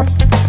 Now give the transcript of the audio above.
Bye.